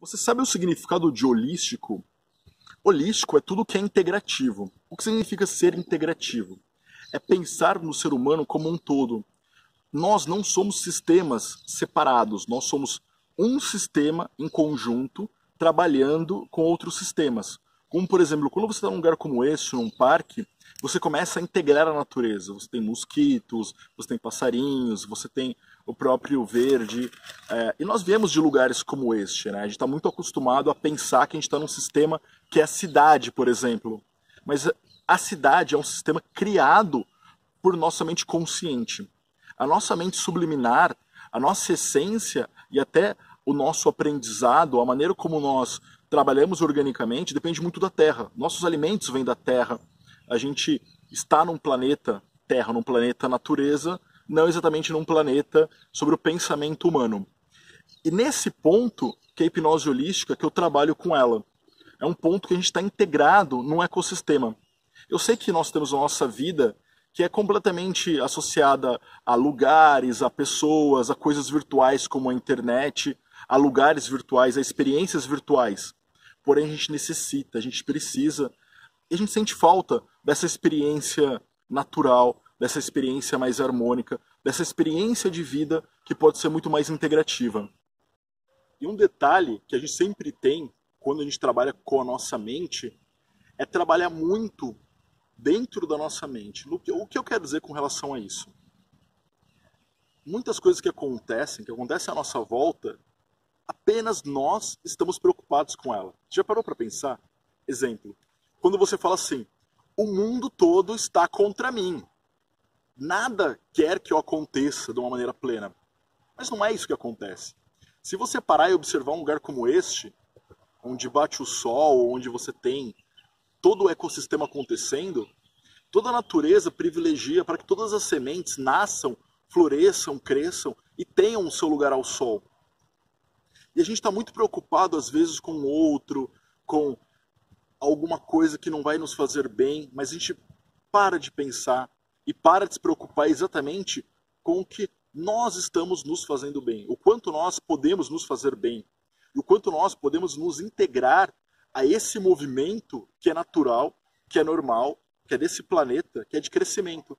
Você sabe o significado de holístico? Holístico é tudo que é integrativo. O que significa ser integrativo? É pensar no ser humano como um todo. Nós não somos sistemas separados, nós somos um sistema em conjunto trabalhando com outros sistemas. Como, por exemplo, quando você está num lugar como esse, num parque, você começa a integrar a natureza. Você tem mosquitos, você tem passarinhos, você tem o próprio verde. É, e nós viemos de lugares como este, né? A gente está muito acostumado a pensar que a gente está num sistema que é a cidade, por exemplo. Mas a cidade é um sistema criado por nossa mente consciente. A nossa mente subliminar, a nossa essência e até o nosso aprendizado, a maneira como nós trabalhamos organicamente, depende muito da Terra. Nossos alimentos vêm da Terra. A gente está num planeta Terra, num planeta natureza, não exatamente num planeta sobre o pensamento humano. E nesse ponto, que é a hipnose holística, que eu trabalho com ela. É um ponto que a gente está integrado num ecossistema. Eu sei que nós temos a nossa vida que é completamente associada a lugares, a pessoas, a coisas virtuais como a internet, a lugares virtuais, a experiências virtuais. Porém, a gente necessita, a gente precisa, e a gente sente falta dessa experiência natural, dessa experiência mais harmônica, dessa experiência de vida que pode ser muito mais integrativa. E um detalhe que a gente sempre tem quando a gente trabalha com a nossa mente é trabalhar muito dentro da nossa mente. O que eu quero dizer com relação a isso? Muitas coisas que acontecem, que acontecem à nossa volta, apenas nós estamos preocupados com ela. Já parou para pensar? Exemplo, quando você fala assim, o mundo todo está contra mim. Nada quer que eu aconteça de uma maneira plena. Mas não é isso que acontece. Se você parar e observar um lugar como este, onde bate o sol, onde você tem todo o ecossistema acontecendo, toda a natureza privilegia para que todas as sementes nasçam, floresçam, cresçam e tenham o seu lugar ao sol. E a gente está muito preocupado, às vezes, com o outro, com alguma coisa que não vai nos fazer bem, mas a gente para de pensar e para de se preocupar exatamente com o que nós estamos nos fazendo bem, o quanto nós podemos nos fazer bem, e o quanto nós podemos nos integrar a esse movimento que é natural, que é normal, que é desse planeta, que é de crescimento,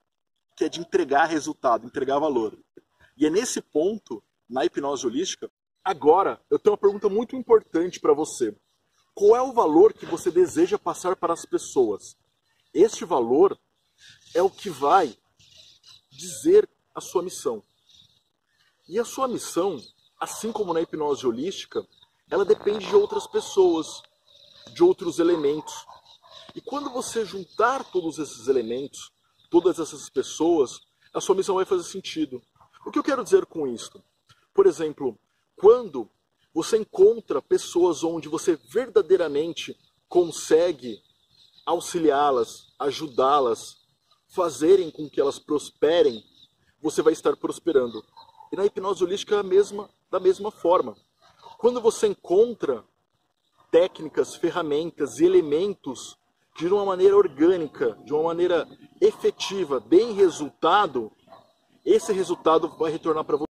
que é de entregar resultado, entregar valor. E é nesse ponto, na hipnose holística, Agora, eu tenho uma pergunta muito importante para você. Qual é o valor que você deseja passar para as pessoas? Este valor é o que vai dizer a sua missão. E a sua missão, assim como na hipnose holística, ela depende de outras pessoas, de outros elementos. E quando você juntar todos esses elementos, todas essas pessoas, a sua missão vai fazer sentido. O que eu quero dizer com isso? Por exemplo, quando você encontra pessoas onde você verdadeiramente consegue auxiliá-las, ajudá-las, fazerem com que elas prosperem, você vai estar prosperando. E na hipnose holística é a mesma, da mesma forma. Quando você encontra técnicas, ferramentas e elementos de uma maneira orgânica, de uma maneira efetiva, bem resultado, esse resultado vai retornar para você.